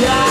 Yeah.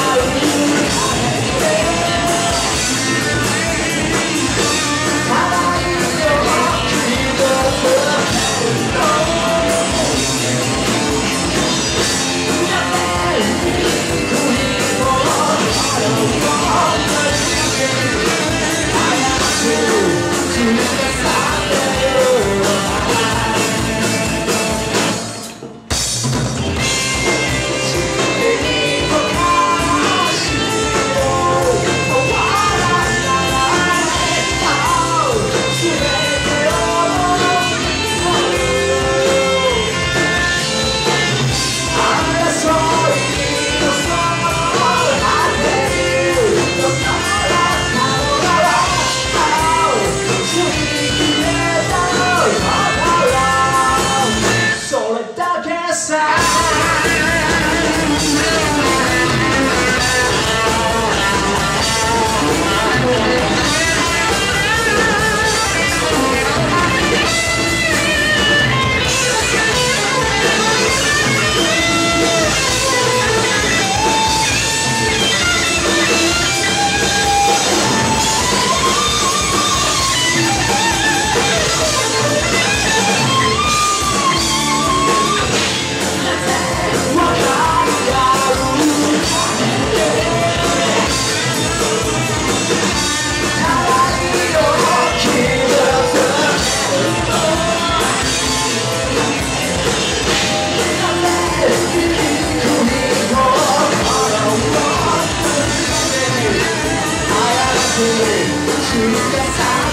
to me. She's the time.